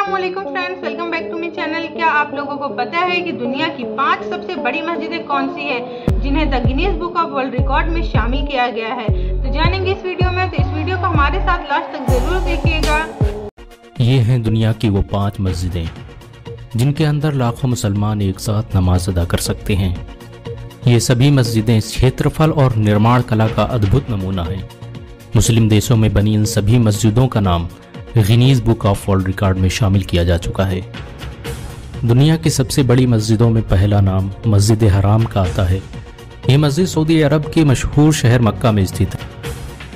Aslam friends welcome back to my channel क्या आप लोगों को पता है कि दुनिया की पाँच सबसे बड़ी मस्जिदें कौन सी हैं, जिन्हें the Guinness Book of World Record में शामिल किया गया है? तो जानेंगे इस वीडियो में तो इस वीडियो को हमारे साथ लास्ट तक ज़रूर देखिएगा। ये हैं दुनिया की वो पाँच मस्जिदें, जिनके अंदर लाखों मुसलमान एक साथ नमाज़ अदा कर सकते हैं। ये सभी मस्जिदें क्षेत्रफल और निर्माण कला का अद्भुत नमूना है। मुस्लिम देशों में बनी इन सभी मस्जिदों का नाम Guinness Book of World Record में शामिल किया जा चुका है। दुनिया की सबसे बड़ी मस्जिदों में पहला नाम मस्जिद हराम का आता है। ये मस्जिद सऊदी अरब के मशहूर शहर मक्का में स्थित है।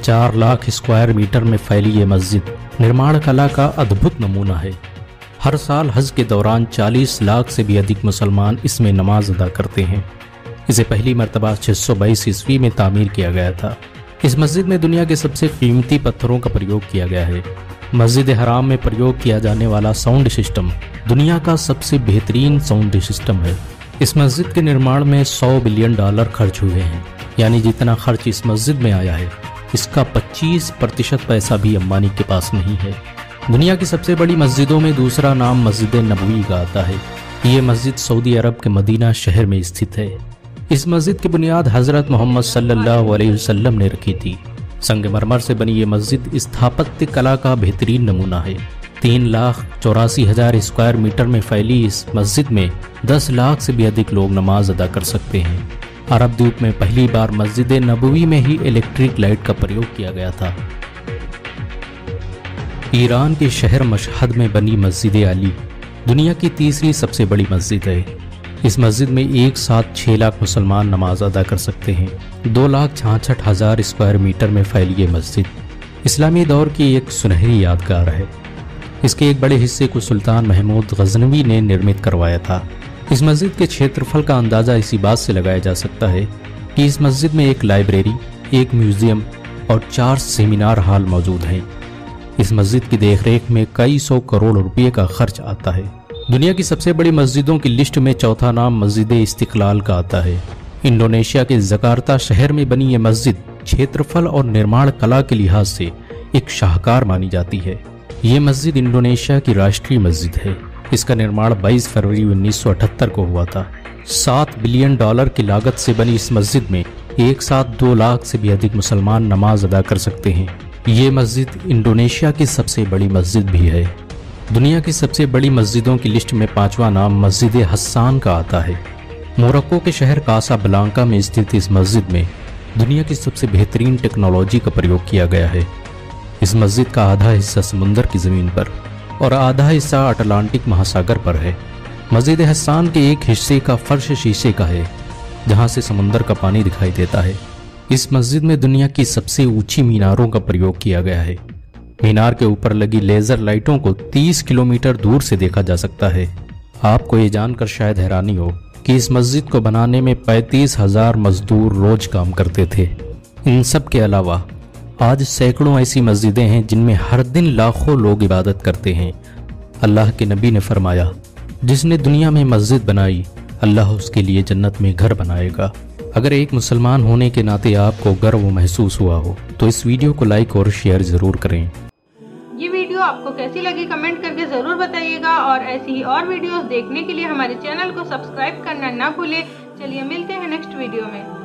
चार लाख स्क्वायर मीटर में फैली ये मस्जिद निर्माण कला का अद्भुत नमूना है। हर साल हज के दौरान 40 लाख से भी अधिक मुसलमान इसमें नमाज़ अदा करते हैं। इसे पहली मरतबा छः सौ बाईस ईस्वी में तामीर किया गया था। इस मस्जिद में दुनिया के सबसे कीमती पत्थरों का प्रयोग किया गया है। मस्जिद हराम में प्रयोग किया जाने वाला साउंड सिस्टम दुनिया का सबसे बेहतरीन साउंड सिस्टम है। इस मस्जिद के निर्माण में 100 बिलियन डॉलर खर्च हुए हैं, यानी जितना खर्च इस मस्जिद में आया है, इसका 25 प्रतिशत पैसा भी अंबानी के पास नहीं है। दुनिया की सबसे बड़ी मस्जिदों में दूसरा नाम मस्जिद नबवी का आता है। ये मस्जिद सऊदी अरब के मदीना शहर में स्थित है। इस मस्जिद की बुनियाद हज़रत मोहम्मद सल्लल्लाहु ने रखी थी। संगमरमर से बनी ये मस्जिद स्थापत्य कला का बेहतरीन नमूना है। तीन लाख चौरासी हज़ार स्क्वायर मीटर में फैली इस मस्जिद में दस लाख से भी अधिक लोग नमाज़ अदा कर सकते हैं। अरब द्वीप में पहली बार मस्जिद नबवी में ही इलेक्ट्रिक लाइट का प्रयोग किया गया था। ईरान के शहर मशहद में बनी मस्जिद अली दुनिया की तीसरी सबसे बड़ी मस्जिद है। इस मस्जिद में एक साथ छः लाख मुसलमान नमाज़ अदा कर सकते हैं। दो लाख छाछठ हज़ार स्क्वायर मीटर में फैली ये मस्जिद। इस्लामी दौर की एक सुनहरी यादगार है। इसके एक बड़े हिस्से को सुल्तान महमूद गजनवी ने निर्मित करवाया था। इस मस्जिद के क्षेत्रफल का अंदाज़ा इसी बात से लगाया जा सकता है कि इस मस्जिद में एक लाइब्रेरी, एक म्यूज़ियम और चार सेमिनार हॉल मौजूद हैं। इस मस्जिद की देखरेख में कई सौ करोड़ रुपये का खर्च आता है। दुनिया की सबसे बड़ी मस्जिदों की लिस्ट में चौथा नाम मस्जिद इस्तिकलाल का आता है। इंडोनेशिया के जकार्ता शहर में बनी ये मस्जिद क्षेत्रफल और निर्माण कला के लिहाज से एक शाहकार मानी जाती है। ये मस्जिद इंडोनेशिया की राष्ट्रीय मस्जिद है। इसका निर्माण 22 फरवरी 1978 को हुआ था। सात बिलियन डॉलर की लागत से बनी इस मस्जिद में एक साथ दो लाख से भी अधिक मुसलमान नमाज़ अदा कर सकते हैं। ये मस्जिद इंडोनेशिया की सबसे बड़ी मस्जिद भी है। दुनिया की सबसे बड़ी मस्जिदों की लिस्ट में पांचवा नाम मस्जिद हस्सान का आता है। मोरक्को के शहर कासा बलांका में स्थित इस मस्जिद में दुनिया की सबसे बेहतरीन टेक्नोलॉजी का प्रयोग किया गया है। इस मस्जिद का आधा हिस्सा समुंदर की ज़मीन पर और आधा हिस्सा अटलांटिक महासागर पर है। मस्जिद हस्सान के एक हिस्से का फर्श शीशे का है, जहाँ से समुंदर का पानी दिखाई देता है। इस मस्जिद में दुनिया की सबसे ऊँची मीनारों का प्रयोग किया गया है। मीनार के ऊपर लगी लेजर लाइटों को 30 किलोमीटर दूर से देखा जा सकता है। आपको ये जानकर शायद हैरानी हो कि इस मस्जिद को बनाने में पैंतीस हज़ार मजदूर रोज काम करते थे। इन सब के अलावा, आज सैकड़ों ऐसी मस्जिदें हैं जिनमें हर दिन लाखों लोग इबादत करते हैं। अल्लाह के नबी ने फरमाया, जिसने दुनिया में मस्जिद बनाई, अल्लाह उसके लिए जन्नत में घर बनाएगा। अगर एक मुसलमान होने के नाते आपको गर्व महसूस हुआ हो तो इस वीडियो को लाइक और शेयर ज़रूर करें। ये वीडियो आपको कैसी लगी कमेंट करके ज़रूर बताइएगा और ऐसी ही और वीडियोस देखने के लिए हमारे चैनल को सब्सक्राइब करना ना भूले। चलिए मिलते हैं नेक्स्ट वीडियो में।